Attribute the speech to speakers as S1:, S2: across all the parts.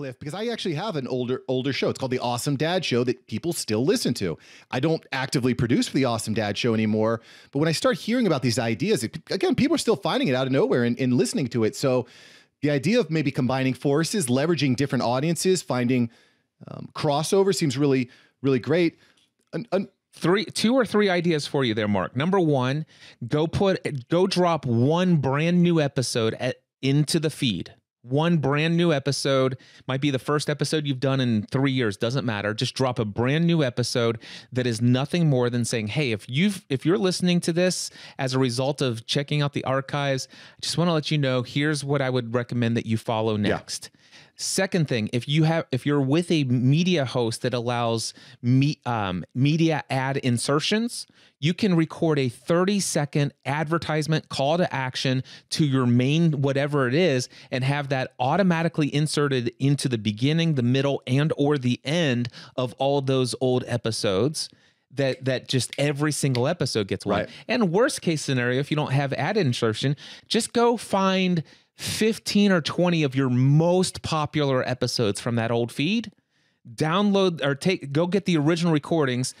S1: Cliff because I actually have an older older show. It's called the Awesome Dad Show that people still listen to. I don't actively produce for the Awesome Dad Show anymore, but when I start hearing about these ideas, it, again, people are still finding it out of nowhere and, and listening to it. So the idea of maybe combining forces, leveraging different audiences, finding um, crossover seems really really great. An, an,
S2: three two or three ideas for you there mark number one go put go drop one brand new episode at, into the feed one brand new episode might be the first episode you've done in three years doesn't matter just drop a brand new episode that is nothing more than saying hey if you've if you're listening to this as a result of checking out the archives i just want to let you know here's what i would recommend that you follow next yeah. Second thing, if you have if you're with a media host that allows me, um, media ad insertions, you can record a 30 second advertisement call to action to your main whatever it is and have that automatically inserted into the beginning, the middle and or the end of all those old episodes that that just every single episode gets one. Right. And worst case scenario, if you don't have ad insertion, just go find 15 or 20 of your most popular episodes from that old feed download or take go get the original recordings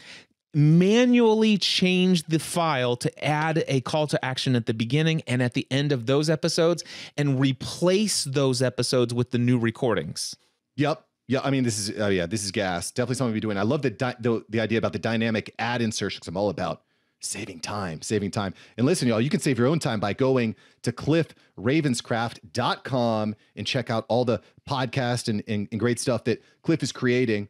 S2: manually change the file to add a call to action at the beginning and at the end of those episodes and replace those episodes with the new recordings
S1: yep yeah, I mean, this is uh, yeah, this is gas. Definitely something to be doing. I love the, the the idea about the dynamic ad insertions. I'm all about saving time, saving time. And listen, y'all, you can save your own time by going to cliffravenscraft.com and check out all the podcast and, and, and great stuff that Cliff is creating.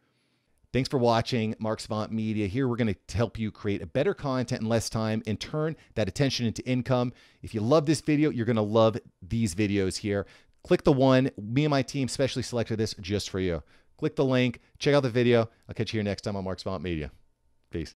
S1: Thanks for watching Mark Savant Media. Here, we're going to help you create a better content in less time and turn that attention into income. If you love this video, you're going to love these videos here. Click the one. Me and my team specially selected this just for you. Click the link, check out the video. I'll catch you here next time on Mark Savant Media.